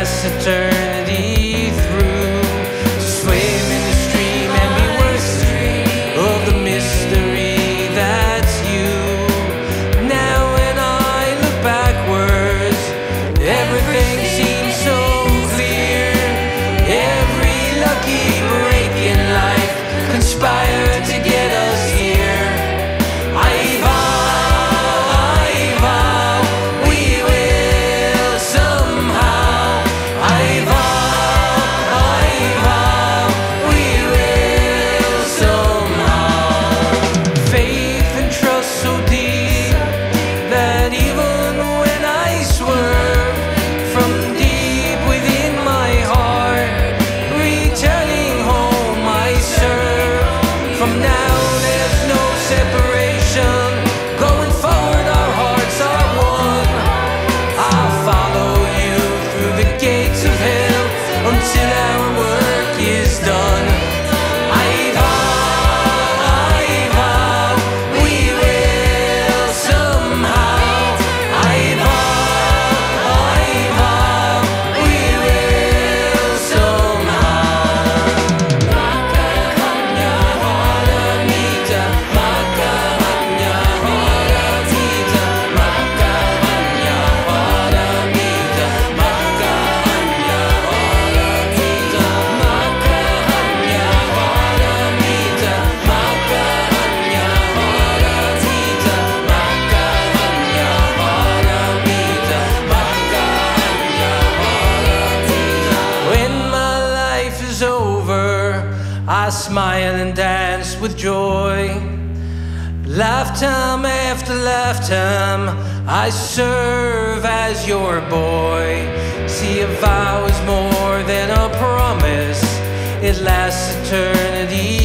past eternity. from now. I smile and dance with joy. Lifetime after lifetime, I serve as your boy. See, a vow is more than a promise, it lasts eternity.